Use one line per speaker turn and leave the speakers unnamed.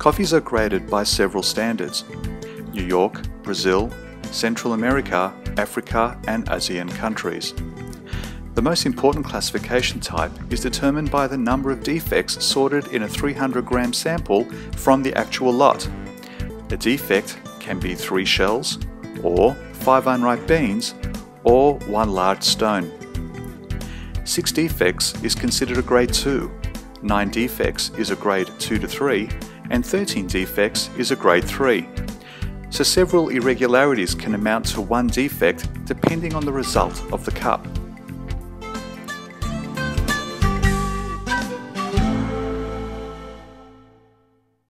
Coffees are graded by several standards New York, Brazil, Central America, Africa, and ASEAN countries. The most important classification type is determined by the number of defects sorted in a 300 gram sample from the actual lot. A defect can be three shells, or five unripe beans, or one large stone. Six defects is considered a grade 2, nine defects is a grade 2 to 3, and 13 defects is a grade 3. So several irregularities can amount to one defect depending on the result of the cup.